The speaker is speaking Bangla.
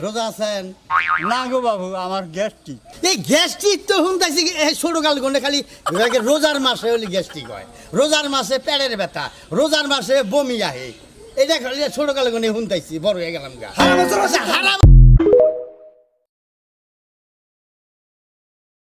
রোজা আছেন? না গো বাবু আমার গ্যাস্ট্রিক। এই গ্যাস্ট্রিক তো শুনতেছি এই ছোট কাল গন্ডে খালি রোজার মাসে হলে গ্যাস্ট্রিক হয়। রোজার মাসে প্যাডের ব্যথা রোজার মাসে বমি আহে। এটা খালি ছোট কাল গন্ডে শুনতেছি বড় হয়ে গেলাম গা। হারা চলো আচ্ছা,